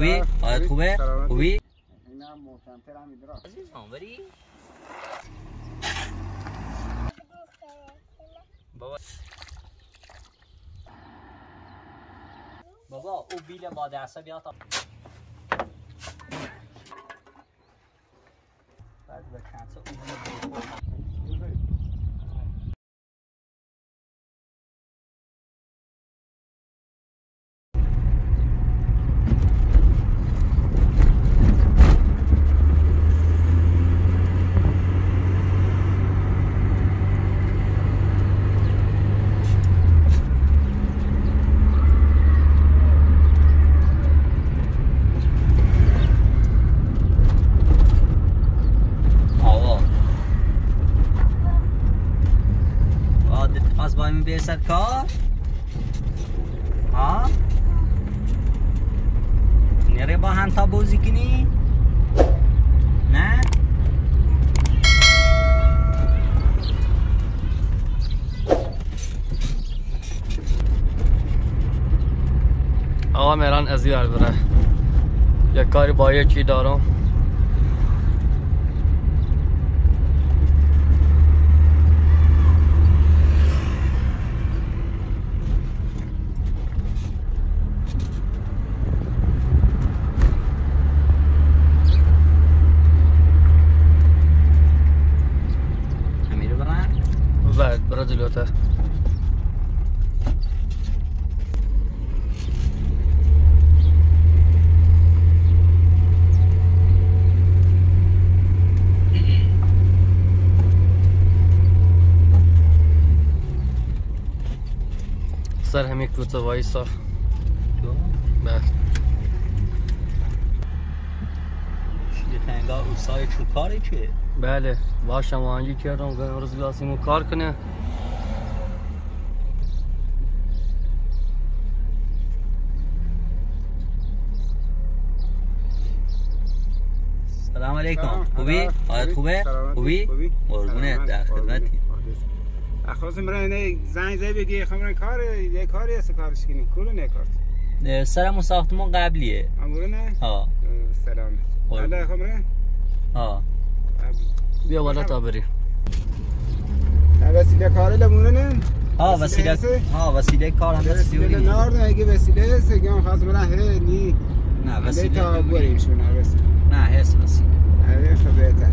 خوبی؟ حالت خوبه؟ خوبی؟ اینم محکمتر هم میدرا عزیزم بری؟ بابا بابا او بیل با دسته بیا تا بعد به کنسه اون آقا بعد خواست با همین برسد کار ها نره با هم تا بازی کنی نه آقا مهران از این بره یک کاری با یکی دارم. بعد برو جلوتر. سر همین کوچه وایسا بله شیخ انگار اوسای چوکاری که بله باشم آنجی کردم که امروز بیاسیم کار کنه سلام علیکم. خوبی؟ حالت خوبه؟ خوبی؟ قربونت. در خدمتی خواستم برای اینه زنگ زنگ بگی خبرن کار یه کاری است کارش کنی. کلو نه کارت اه، سرمون ساختمون قبلیه. امور نه؟ ها سلام. الله خبرن ها بیا بالا تا بریم. وسیله کار لمونه نه؟ ها وسیله؟ ها وسیله کار هم وسیله وسیله نار نه اگه وسیله است که من خواست برای نی. نه وسیله وسیله تا بریم نه هست وسیله. آره خب بهتر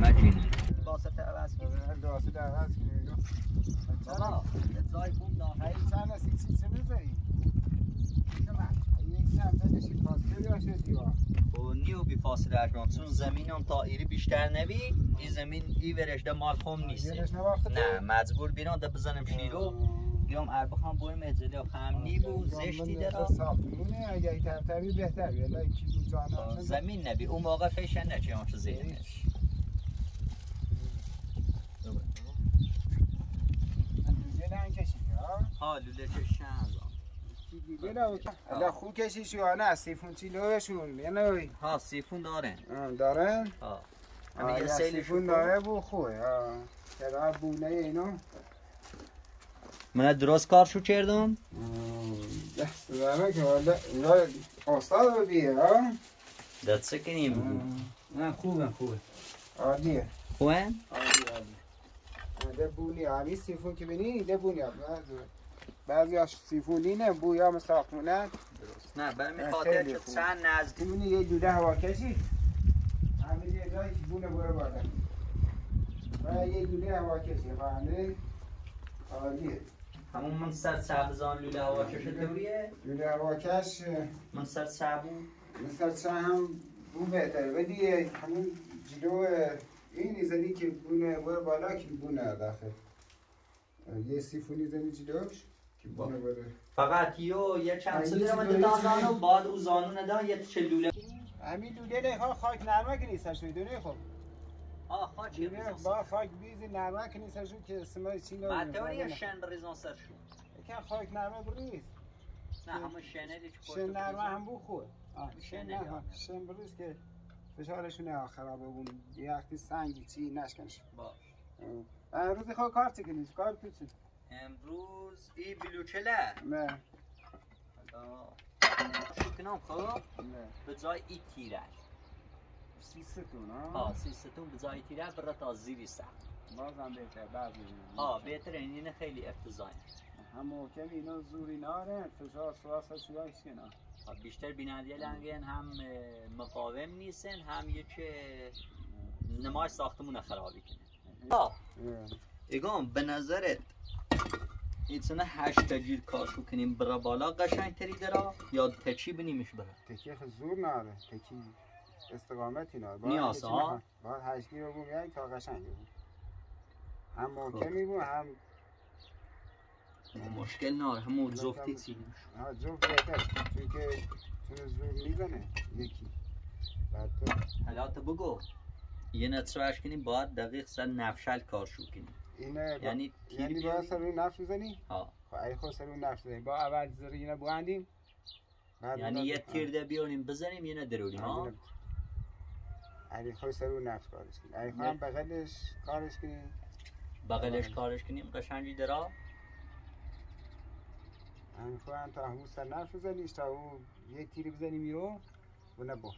مجید واسه عوض کن. داسه در هست بابا یه جای بوم داخل چند است این چیزی می‌ذاری یک چند بدشی پاسکه یا شد دیوار و نیو بی فاصله اجرام چون زمین هم تا ایری بیشتر نبی این زمین ای ورش ده مال خوم نیست. نه مجبور بیرون ده بزنم شیرو. بیام اربا خان بویم ازلی و خمنی بو زشتی درا ساختمونه اگه ترتبی بهتر یلا یکی دو جانم زمین نبی. اون موقع فیشن نه چه نه کشید ها لوله نه الا خوب کشید شو نه؟ سیفون چیلوشون یه نه ها سیفون دارن. داره ها همین یه سیلشون سیفون داره بو خوبه ها چرا بونه اینا. من درست کار شو کردم. دست داره که والا اینا استاد رو بیه ها دست سکنیم نه خوبه خوبه. عادیه. خوبه؟ عادی عادی ده بونی همی سیفون که بینی ده بونی بعضی هاش سیفونی نه بوی هم ساختمونه. درست. نه برای نه، می خاطر. چند نزدیک. بونی یه دوده هوا جایی که بونه بره بالا. و یه دوده هوا کشی خانه عالیه. همون من سر سبزان لوله هوا چشتوریه دوده هوا کش. من سر سبون مثل چه هم بو بهتره. ولی همون جلو این زدی که بونه بره بالا که بونه داخل یه سیفونی زنی جلوش که بونه بره فقط یو یه چند چیز دادن درست زانو بعد او زانو ندن یه چلوله همین دوله نه خاک نرمه که نیستش می‌دونه خب. آه دوله با خاک بیز نرمه که نیستش که سمای چین رو متوری شن بریزان سر شو یکم خاک نرمه بریز نه همون شنه دی چه شن نرمه هم بو خود شن نه نه؟ بریز که فشارشون نه خرابه بون یه وقتی سنگی چی نشکنش. با روزی خواه کار چی کنیش کار تو چی؟ امروز ای بلوچله نه. شو کنم خب به جای ای تیره. سی ستون ها آه؟ سی ستون به جای تیره بره تا زیری سر بازم بهتر بعضی آه بهتره این خیلی افتضاحی هم محکم اینا زوری ناره فشار سواس کنه آه، بیشتر بیننده لنگن هم مقاوم نیستن هم چه نمای ساختمون خرابی کنه آه. اگام به نظرت ایتسنه جیر کارشو کنیم برا بالا قشنگ تری درا یا تچی بنیمش برا تکی خیلی زور ناره تکی استقامتی ناره نیاز، ها؟ باید هشتی رو یک تا قشنگ بود هم محکمی بود هم مشکل نار همون زفتی چی ها جفت بهتر چون که چون زور می‌زنه یکی بعد تو حالا تو بگو یه نتسرش کنیم باید دقیق سر نفشل کارشو کنیم اینه با... یعنی تیر یعنی باید سر روی نفت بزنی؟ ها خب ای خود سر روی نفت بزنی. با اول زر اینه بگندیم یعنی اون- یه تیر ده بیاریم بزنیم یه ندرونیم ها ای خود سر روی نفت کارش کنی ای خود هم بغلش کارش کنی بغلش کارش کنیم. قشنگی درا. هم خود هم تا همون سر نفت بزنیش تا اون یک تیری بزنی میرو و نبو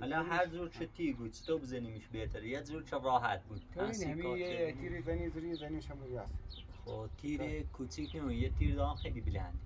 حالا هر زور چه تیر بود تو بزنیمش بهتره. یه زور چه راحت بود. همین یه. تیری زنی زری زنی شما بیاست خب تیر کوچیک نمون یه تیر دام خیلی بلنده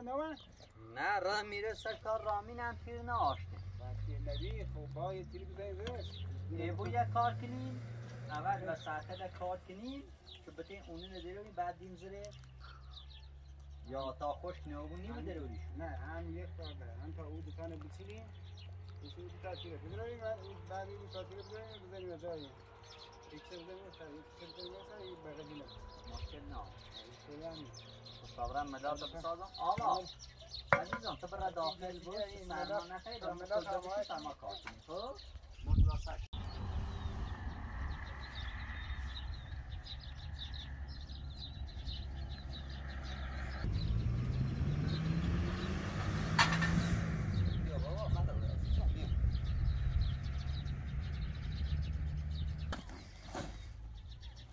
نوان نه راه میره سر کار رامین هم تیر ناشته وقتی نبی با یه تیری بزنی زرش ایبو یه کار کنیم. اول ساعته ده کار کنیم. که بتین اونو ندروی بعد دیم زره یا تا خوش نوبون نیم دروریش نه هم یک کار داره. هم تا او دوتانه بچینیم. بچینیم دو تا تیره بزنیم بعد این تا تیره بزنیم بزنیم به جایی. یک چه بزنیم سر یک چه بزنیم سر یک بغلی نبود مشکل نه. خیلی هم صبرم مدار تو بسازم. آلا عزیزم تو برای داخل باش سرما دارم مدار مدار سرما سرما کار کنیم خب مخلصش بیا بابا مدار عزیزم بیا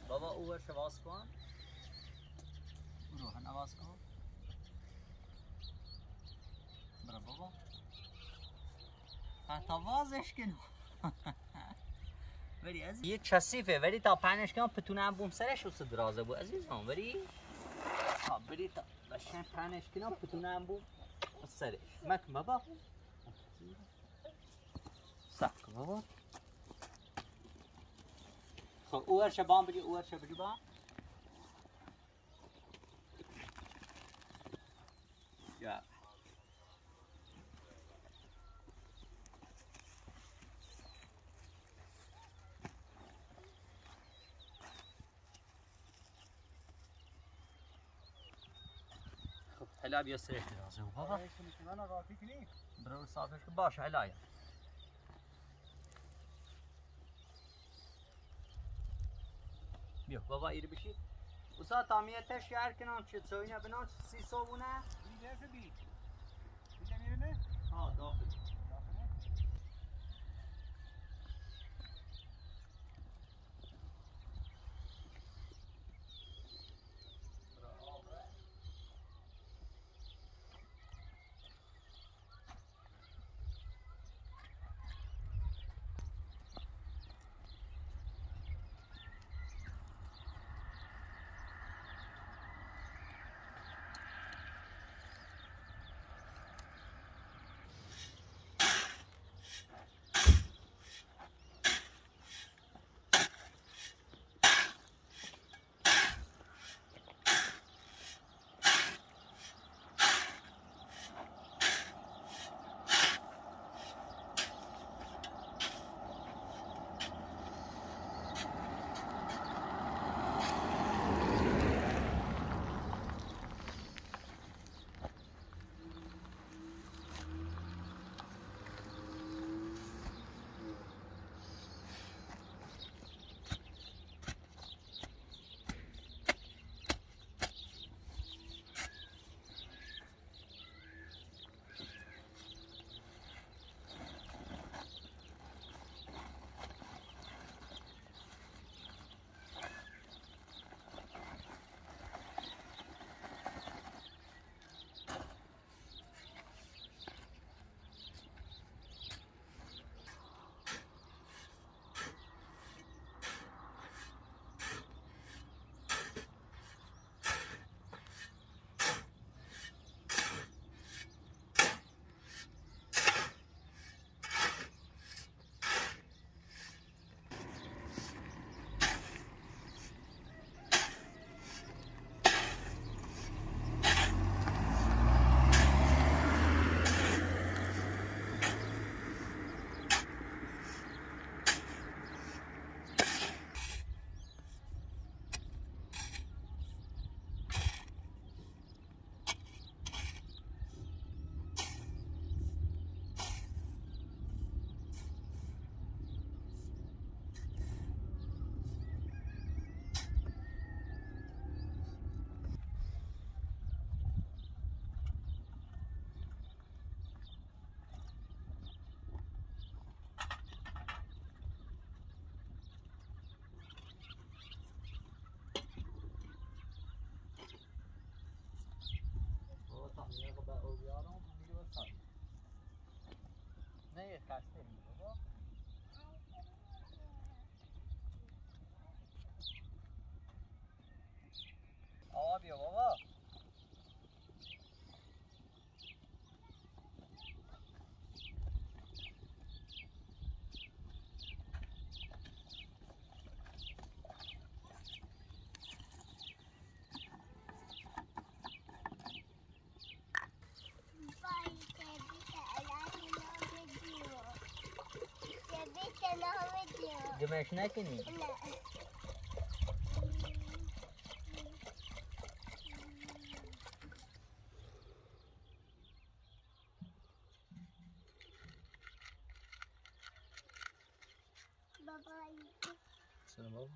بابا او ورش واس کن روحن آواز کن برا بابا حتی ولی یه چسیفه ولی تا پنش کنم پتونم بوم سرش رو درازه بود. عزیزم ولی بری تا بشن پنش کنم پتونم بوم سرش. مکن بابا. سب کن بابا. خب او ورشه بام بری او ورشه بری بام یا بیا سرش درازه بابا من راکی کنی برو صافش که باشه هلا یا بیا بابا ایره بشی وسا کنم چه سوینه بنام سی صوبونه این جنس بی اینجا میره نه ها داخل دمش نکنی سلام بابا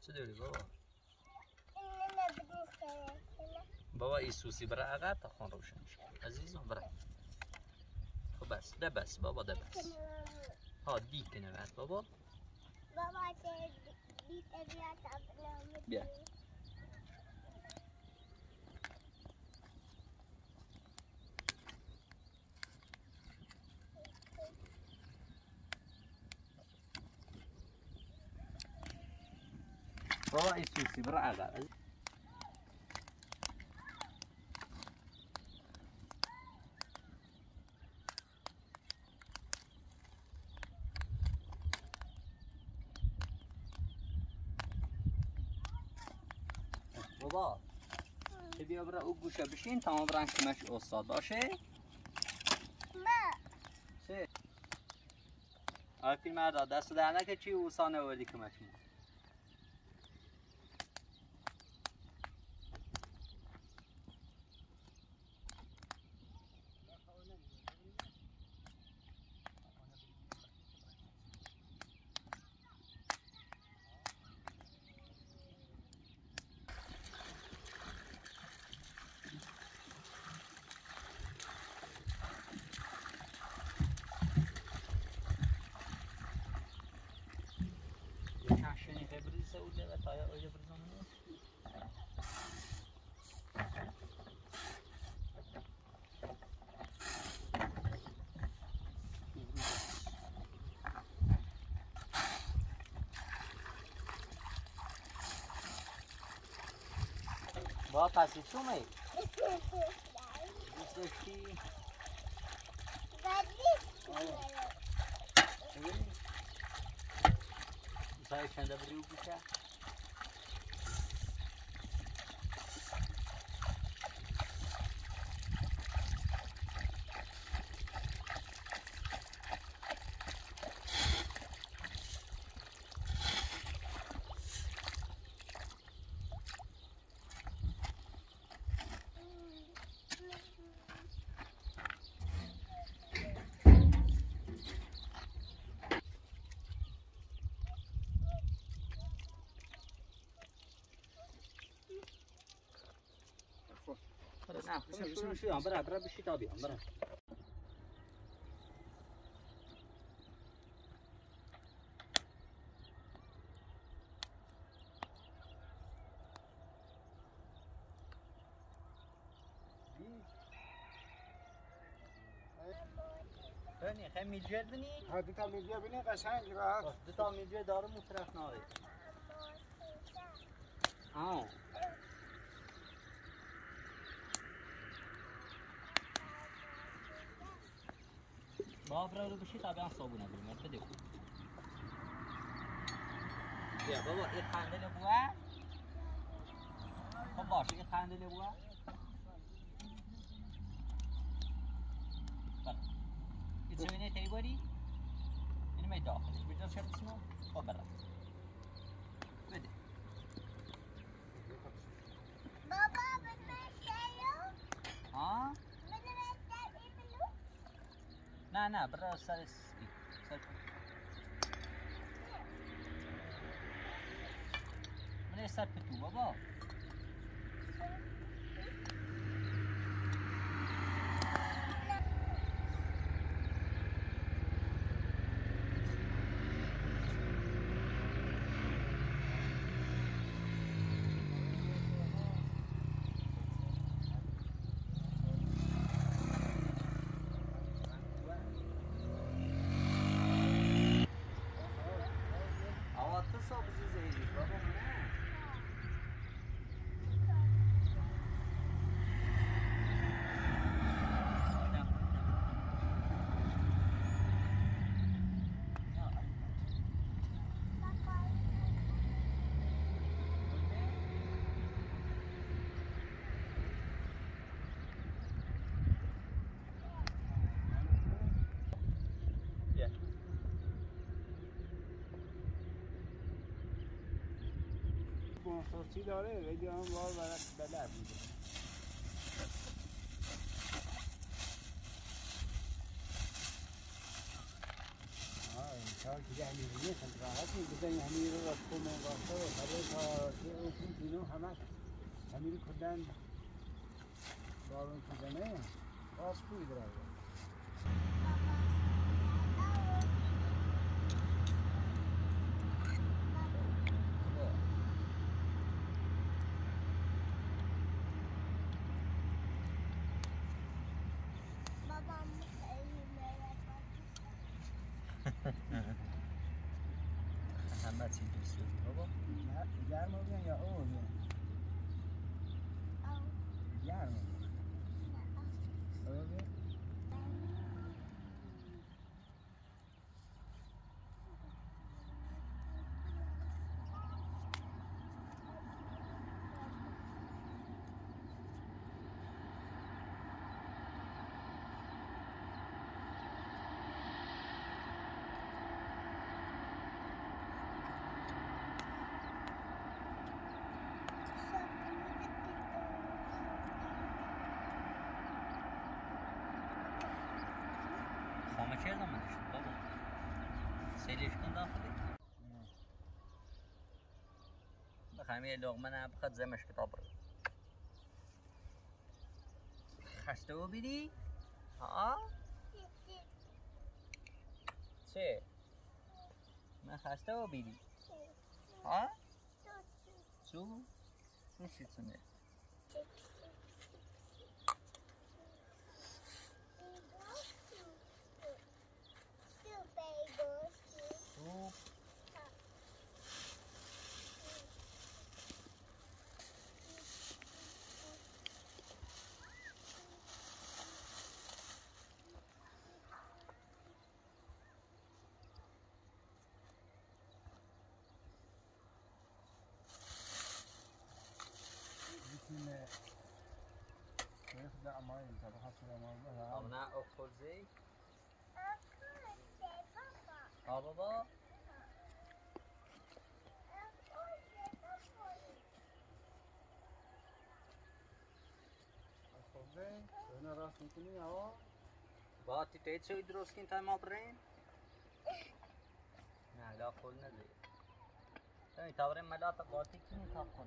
چه داری بابا بابا این سوسی برای عقب تا بس ده بس بابا ده بس. هات دي بعد بابا. بابا دي كنبات بابا رئيس سيسي برعاقة گوشه بشین تمام برن کمش استاد باشه. چه؟ آی فیلم مردا دست در نکه چی؟ اوسانه وردی کمش ما Bayağı öyle bir zaman Boa tarde, você filma aí? Isso aqui. Olha. Tá vendo? Vai, Xanda, abriu o. شروع شو برا برا بشی تا بیام برا بنی خیلی میجد بنی ها دو تا میدیا بینی قشنگ راحت دو تا میجد داره مطرف ناری بابا رو بشی تا بیان صابونه بریم بده خوب بیا بابا این خندل بوه خب باشه این خندل بوه بله این زمینه تی باری این می داخلش بجا شد اسمو خب برم بده ها نه نه برا سر سر من سر پتو بابا. کنسورسی داره ولی هم بار بلد میده آه که همین نیست راحت نیست. بزنی همین رو را کنم واسه برای تا اون همین گرم بگن یا او بخوایم یه لغمه نه بخواد زمش کتاب رو خسته و بیدی؟ ها؟ چه؟ من خسته و بیدی؟ ها؟ چو؟ چو؟ چو؟ فوق يخدع مي انت بحصل ابناء زي بابا ماي او نه او خورزی؟ ها بابا؟ خبزه انا راس می‌کنی یا با تی تیت شوی درست کن تا ما برین؟ نه لا خول نده تا تا برین ملا تا قاطی کنی تا خول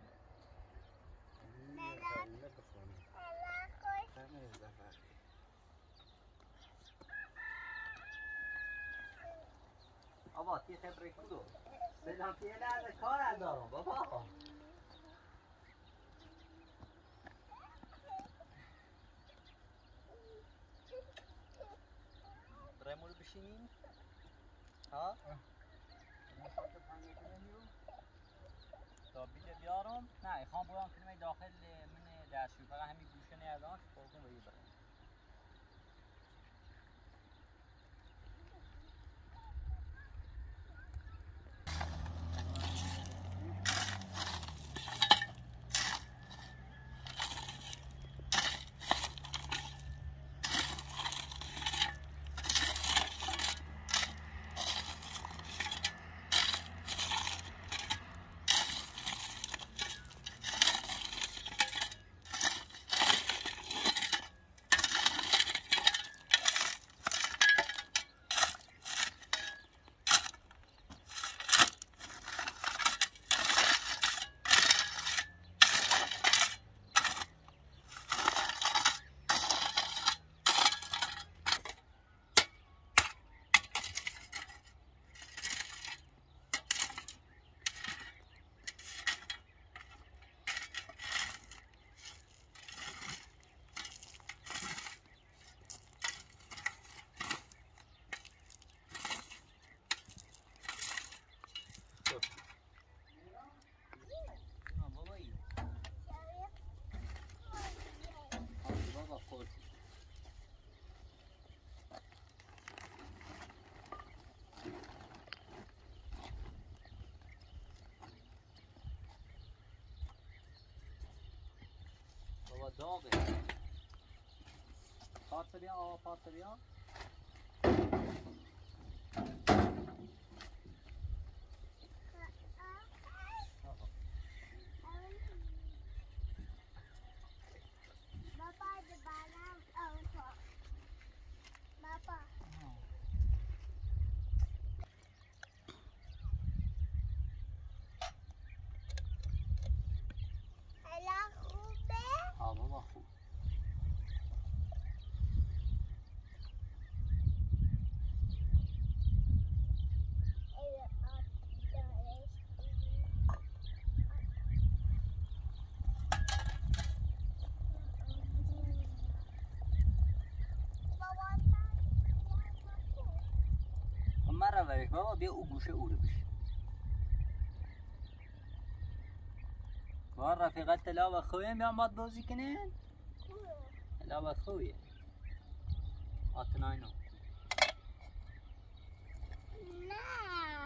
بابا تی خبره کدو سلام تی لحظه کار دارم بابا بشینیم ها؟ تا بیده بیارم. نه خوام برام کنم داخل من دستشوی فقط همین گوشه نیادم که خورکن بگی برم نه بابایی آره بابا خورد بابا داغه پارسه بیا آقا ورش بابا بیا او گوشه او رو بشه کار رفیقت تلاوت خویه میان باید بازی کنین تلاوت خویه. آتنای نو نه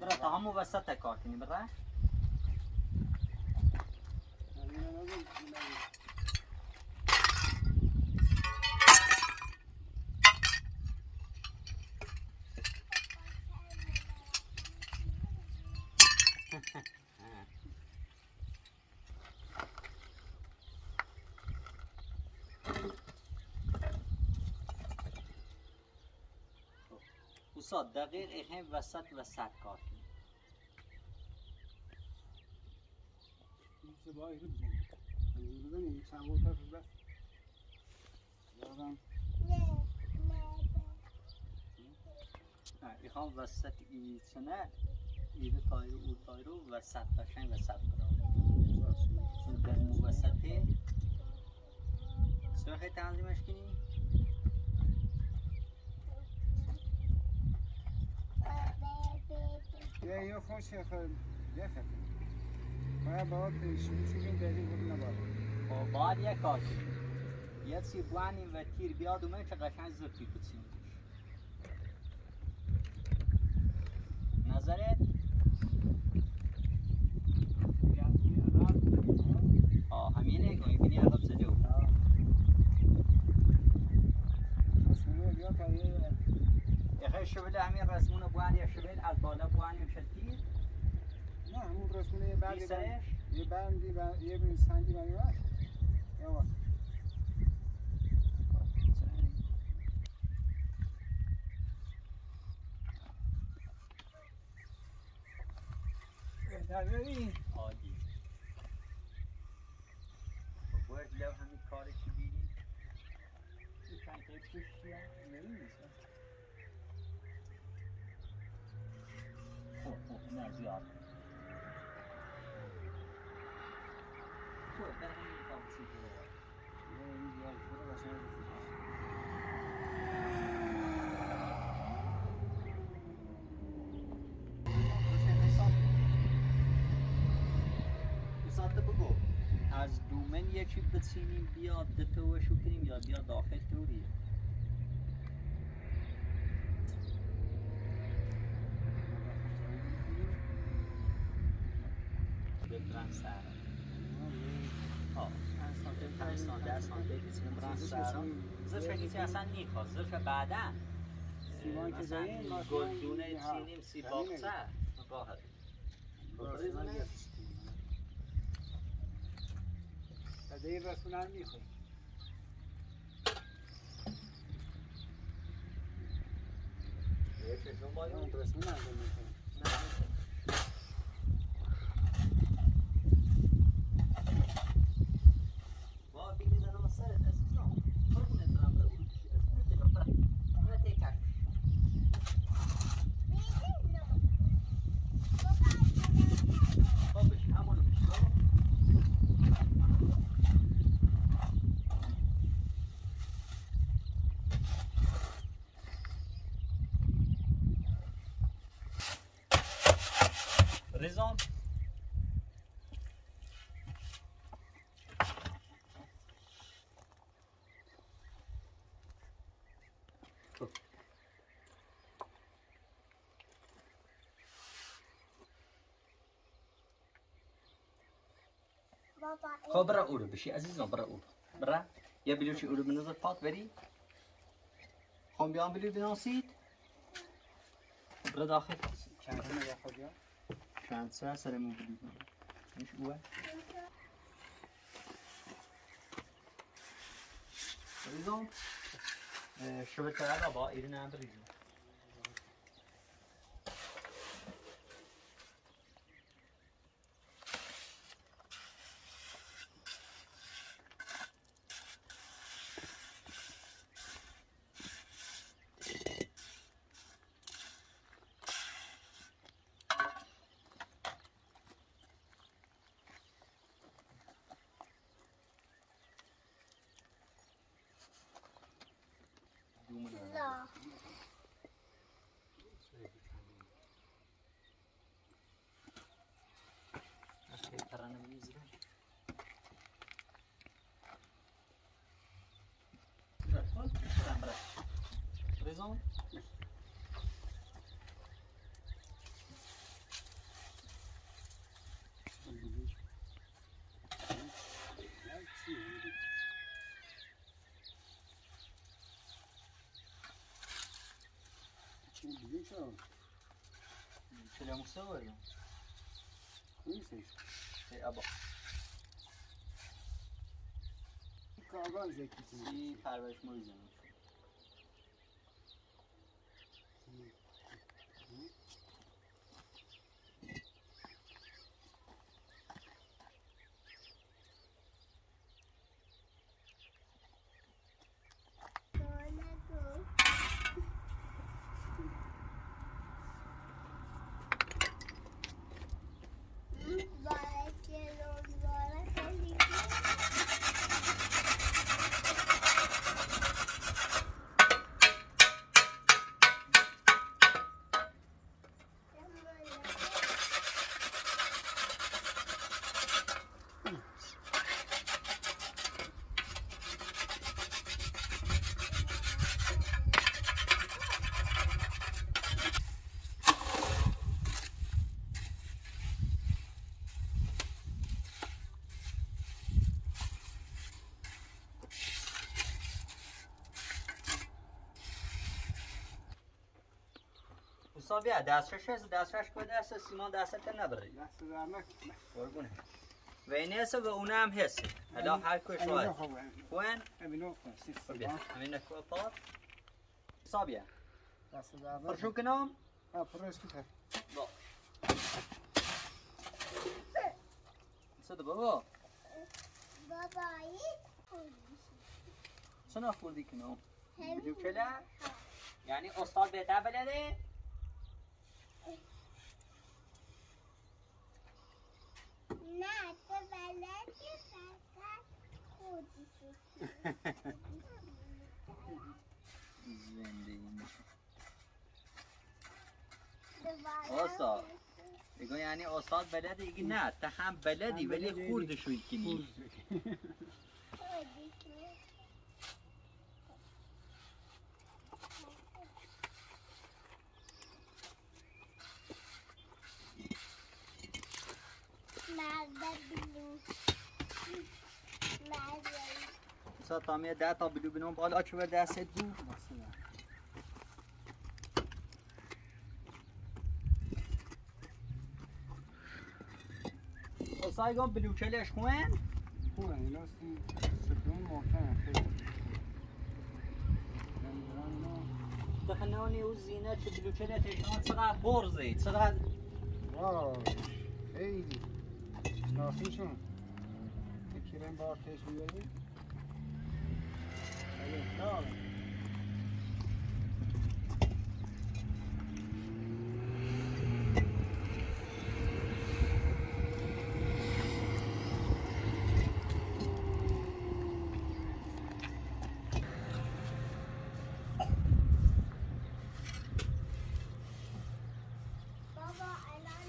برای تا همون وسط کار کنی برای استاد دقیق این وسط وسط کار کنی چه با ایرو بزنی بزنی چند بار تا بس. یادم نه نه می‌خوام وسط این سنه ایده تایرو او تایرو وسط قشنگ وسط کنم چون در مو وسطه سرخه تنظیمش کنی؟ یا خوش خیلی یا خیلی باید باید شروع شدیم داریم بود نباید خب یک کنی یه سی بوانیم و تیر بیاد اومه که قشنگ زرفی بچینی نظرت آه همینه که می‌بینی عقب زده بود مسئوله بیا تا یه یخه شبله همین رسمون بوانی شبل از بالا بوانی میشه تیر. نه همون رسمونه یه بندی سرش یه بندی بند یه بند سنگی بند یا واسه بهتر ببین عالی خب باید لو همین کاری که بیدی چند تای خب خب نه زیاد تو در همین کار بسی تو رو یه این زیاد شده قشنگ بسیار. ساعت بگو از دومن یکی بچینیم بیاد شو کنیم یا بیا داخل توریه ببرن سر آه پنج سانته پنج سانته ده سانته بچینیم برن سر زرش کسی اصلا نیخواد زرش بعدا. سیمان که مثلا گلدونه چینیم سی رسمونه یه بعد این رسمونه هم خب برا اورو بشی عزیزم برا اورو برا یا بلوچی اورو بنظر پات بری خب بیان بلو بناسید برا داخل چند تا نگه خود یا چند سه سرمون بلو میش اوه عزیزم شو بتره با ایران هم بریزم دیگه شو Seria مستوى نیستش ابا کاغذ یکی چیزی این پرورش مریضم حسابیه دستش هست دستش که دست سیمان دستت نبره دست نکنه. قربونه و این هست و اونه هم هست. حالا هر باید خوبه خوین خوبه سیستم بیا. همین نکو پار حسابیه دست در پرشو کنم؟ پرش کتر صد بابا. بابایی. چه نخوردی کنم؟ کله یعنی استاد بهتر بلده نه تو بلدی فقط خودی زندگی استاد. دیگه یعنی استاد بلده دیگه نه تا هم بلدی ولی بلدی، خوردشو کنی خودی مرد بلو مرد تامیه ده تا بلو بنام بالا چه بر دستت بو دست در استاد گم بلو کلش خوین خوبه. اینا نمی‌دونم اینا دخنونی و زینه چه بلو کله تشنان چقدر برزه چقدر واو خیلی. شناسیشون یکی رو این بار تش بیاری بله نه بابا الان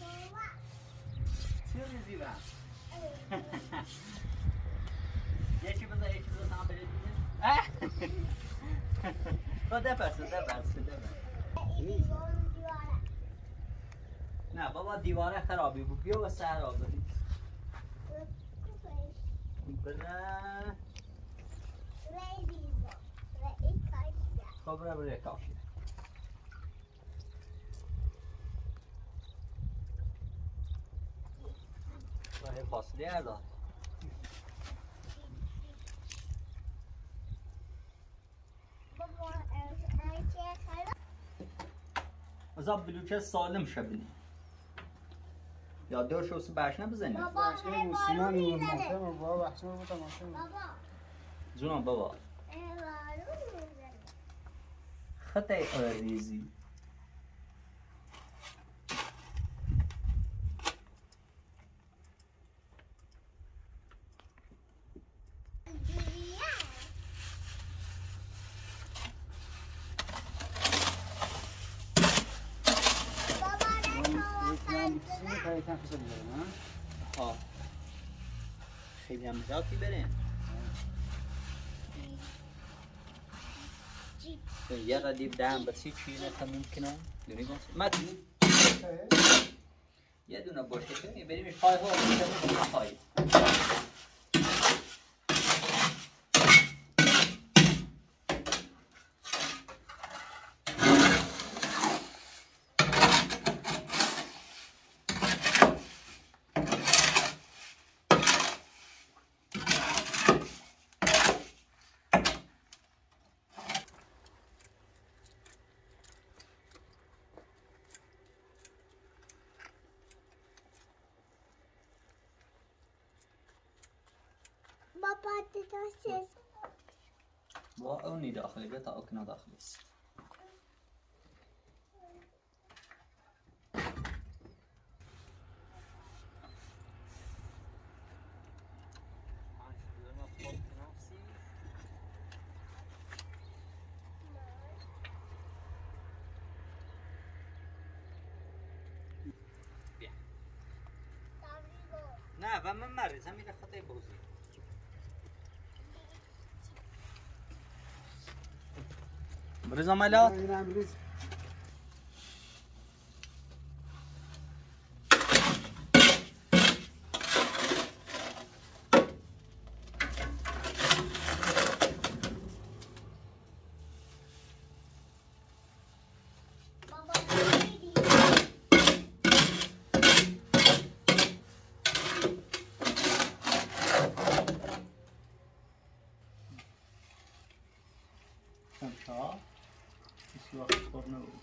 بابا چی ریزی برم یکی بذار یکی بذار هم بره دیگه اه. دپرسه دپرسه نه بابا دیواره خرابی بود. بیا و سر آب بریم. بله خب رو بره کافی. راه فاصله اردان از آب بلوچه سالم شبینی یا دور شوسی برش نبزنی بابا بارون می‌زنه. بابا بود تماشا بابا. جونم بابا. خطای ریزی اینجوریه. بابا نه یکی هم بیاره نه ها؟ خیلی هم زیادی بریم. یه ردیب دهم بسی چی نه ممکنه؟ دونی گم مت یه دونه باشه. کنی بریم. پای ها. میشه پای بابا تو سس با اونی داخلی بیا تا اکنه داخلی است نه عملات این هم ریز بابا خیلی. شمشا کسی وقت خور نبود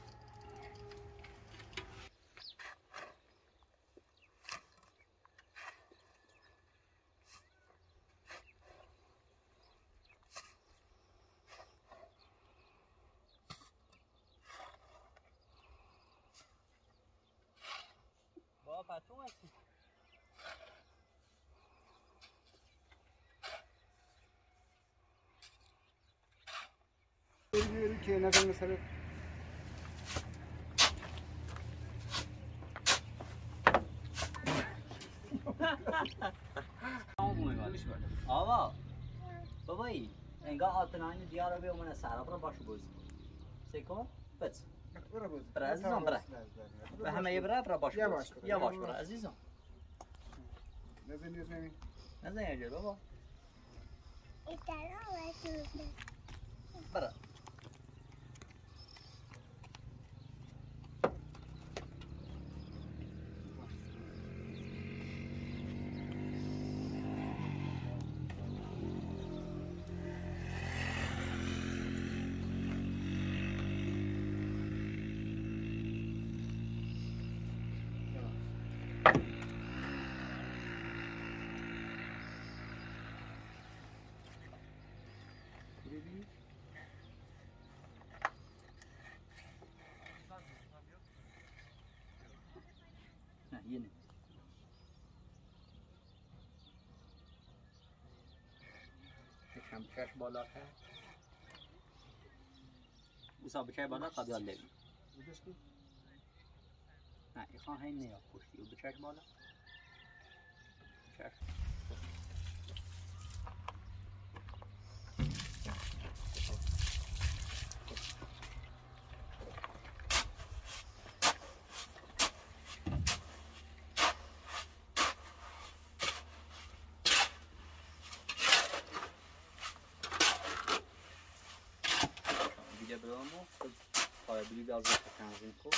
با پتون هستی بری بری که نزن سر آوا بابایی انگار آتنانی دیارا بیا من سرا برو باشو بازی سیکو؟ باز برای عزیزم، برای. به همه یه برای برا باشو یواش یواش. برو عزیزم. نزن نیز نمی نزن یه جا بابا برا نه یه نه چشم چشم بالا کرد اوسا بچه بالا قد یاد لگی نه ایخوان هی نیاد پشتی و بچه بالا. دیگه Olha, biri biraz da kakan gente.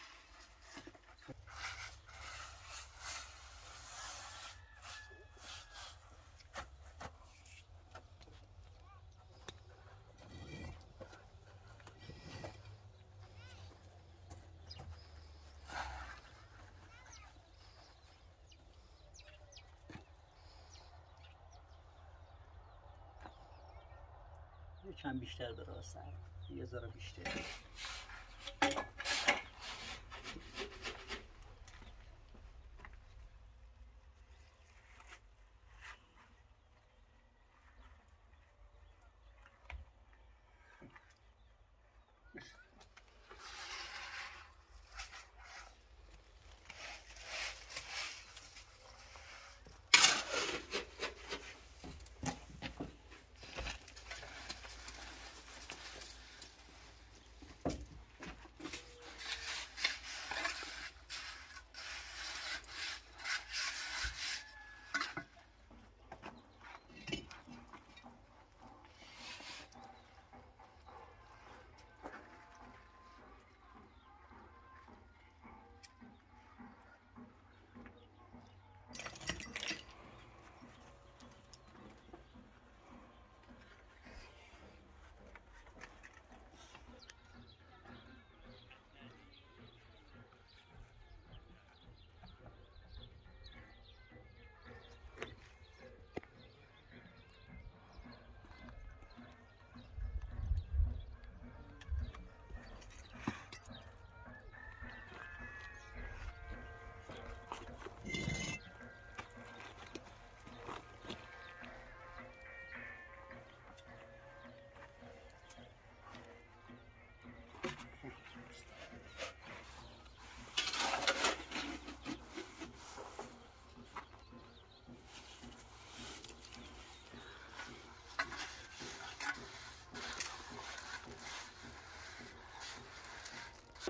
یکم بیشتر براستن یه ذره بیشتر.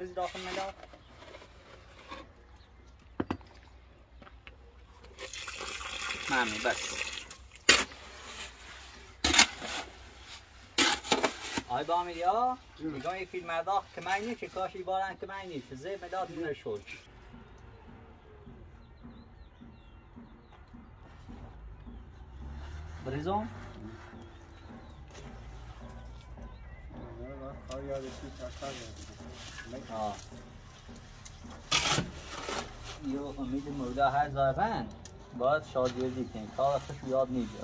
چیزی داخل مداد ممنون بس. آی با میریا میگم این فیلم مرداخ که من نیست که کاشی بارن که من نیست زی مداد دونه شد. بریزم. آه یو امید مرده هر زارفن باید شاگردی کنی کار خوش یاد می‌گیره.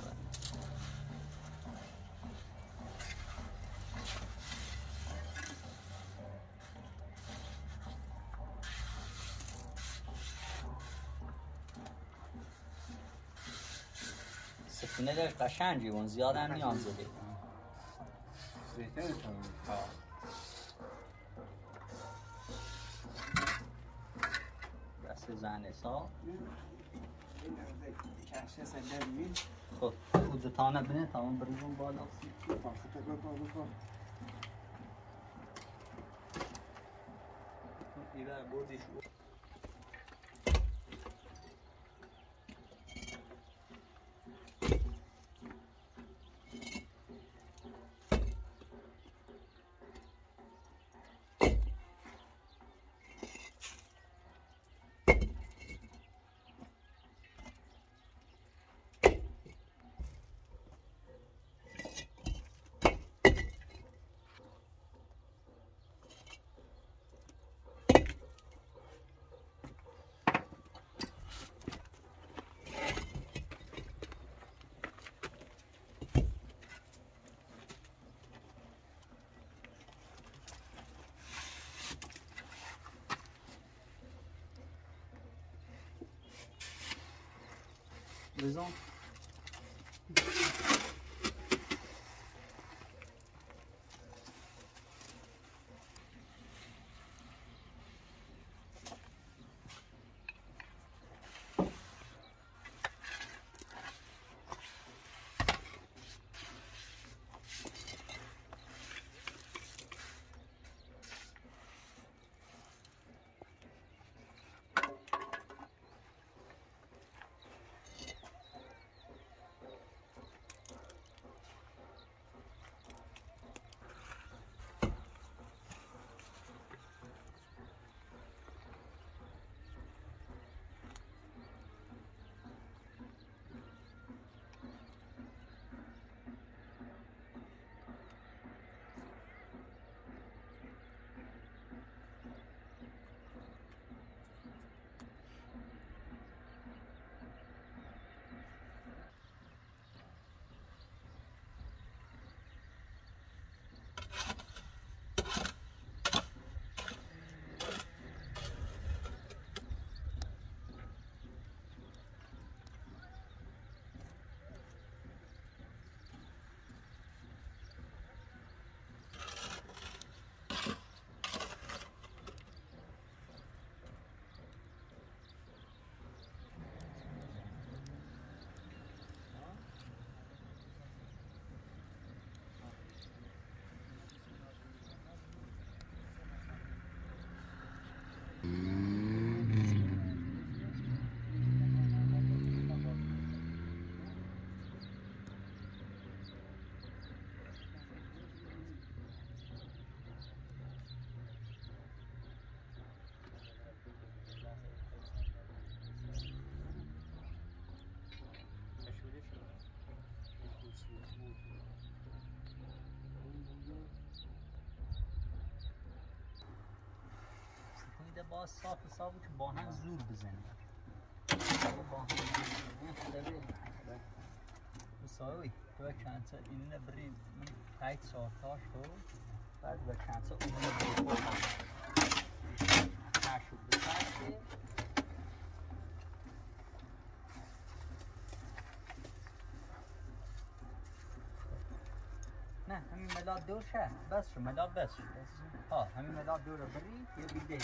سفینه قشنگی اون زیاد هم نیان زده دست حساب خب او دتانه بینه تمام بریزون بالا. ایره les encres. میده باز صاف حسابی که با هم زور بزنه با هم زور بزنه مساوی تو تا اینو بریم من تایت ساختاش رو بعد به تا اونو بریم ترشو بسرده همین مداد دور شه. بس شو مداد بس شو. ها همین مداد دور بری یه بیده.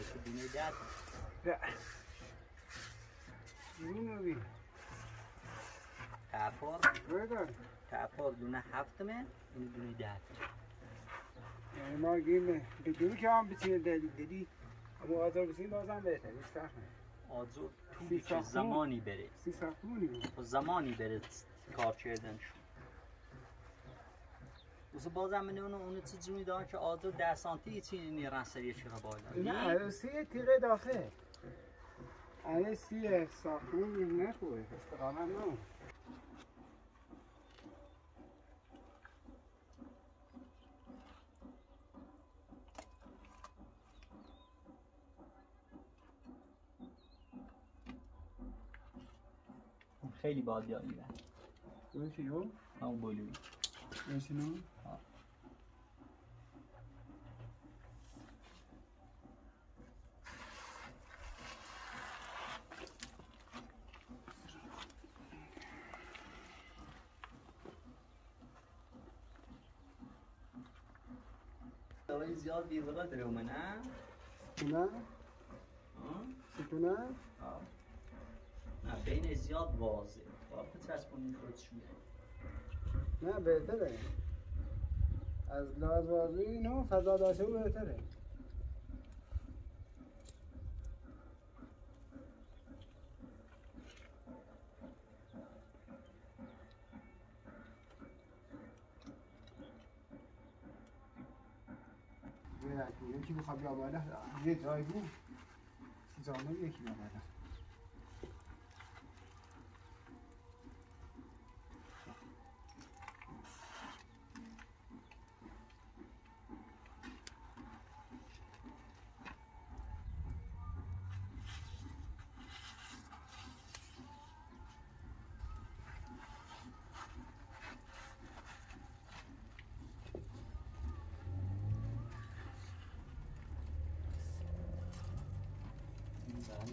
Metti bene i dati. اینو بی Tapor, بگم tapor دونه هفتمه این دونه ده یعنی ما گیم به دوری که هم بسیم دلی اما آزار بسیم بازم بهتر طولی چه ساختمون. زمانی بره زمانی بره کار کردنشون واسه بازم من جونی دارن که آزور ده سانتی چی نیرن سریع چرا بالا. نه سی تیغه داخل. آره سی ساختمون نه خوبه استقامت نه. خیلی باد یاد میرن اون چی؟ همون بلوی. دوای زیاد بیوقا داره اومه نه؟ سکونه؟ آه؟ سکونه؟ نه بین زیاد واضح باید بچسبونی خودشون نه بهتره. از لحاظ واضحی اینو فضا داشته و بهتره. یکی بخواد بیا بالا یه جای بود. جامعه یکی بالا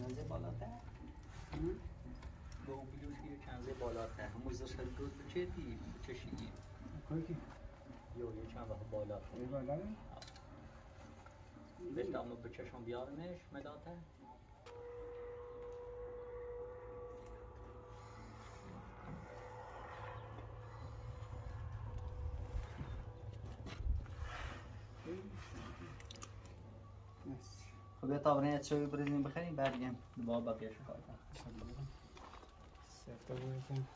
اندازه بالاتر دو بلوش یه چند بالاتر همون زش خیلی دو چه دی چشیدی کاری که یا یه چند دامنو به چشم بیارمش مداته خب یه تابرین چایی بریزیم بخریم برگم با بقیه شکایت سفته بودم